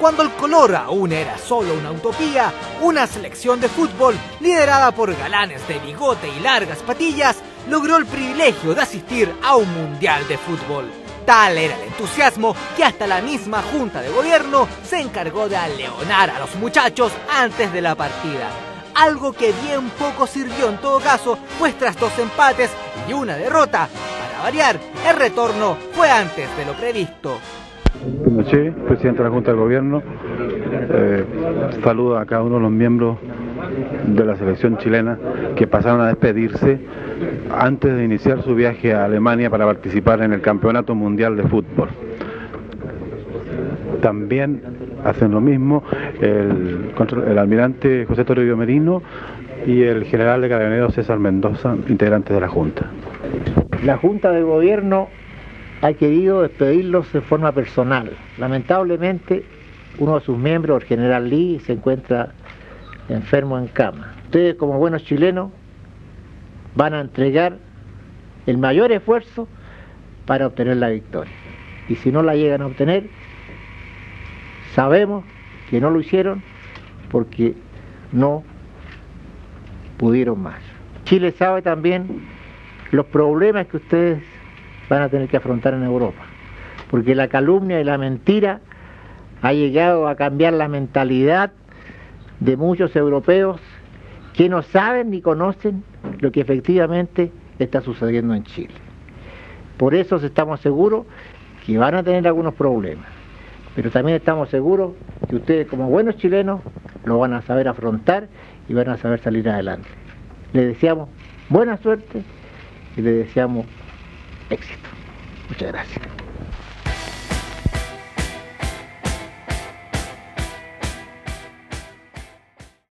cuando el color aún era solo una utopía, una selección de fútbol liderada por galanes de bigote y largas patillas logró el privilegio de asistir a un mundial de fútbol. Tal era el entusiasmo que hasta la misma junta de gobierno se encargó de aleonar a los muchachos antes de la partida. Algo que bien poco sirvió en todo caso, pues tras dos empates y una derrota, para variar, el retorno fue antes de lo previsto. Pinochet, presidente de la Junta de Gobierno, eh, saluda a cada uno de los miembros de la selección chilena que pasaron a despedirse antes de iniciar su viaje a Alemania para participar en el Campeonato Mundial de Fútbol. También hacen lo mismo el, almirante José Toribio Merino y el general de carabineros César Mendoza, integrantes de la Junta. La Junta de Gobierno ha querido despedirlos de forma personal. Lamentablemente, uno de sus miembros, el general Lee, se encuentra enfermo en cama. Ustedes, como buenos chilenos, van a entregar el mayor esfuerzo para obtener la victoria. Y si no la llegan a obtener, sabemos que no lo hicieron porque no pudieron más. Chile sabe también los problemas que ustedes van a tener que afrontar en Europa, porque la calumnia y la mentira ha llegado a cambiar la mentalidad de muchos europeos que no saben ni conocen lo que efectivamente está sucediendo en Chile. Por eso estamos seguros que van a tener algunos problemas, pero también estamos seguros que ustedes como buenos chilenos lo van a saber afrontar y van a saber salir adelante. Les deseamos buena suerte y les deseamos éxito. Muchas gracias.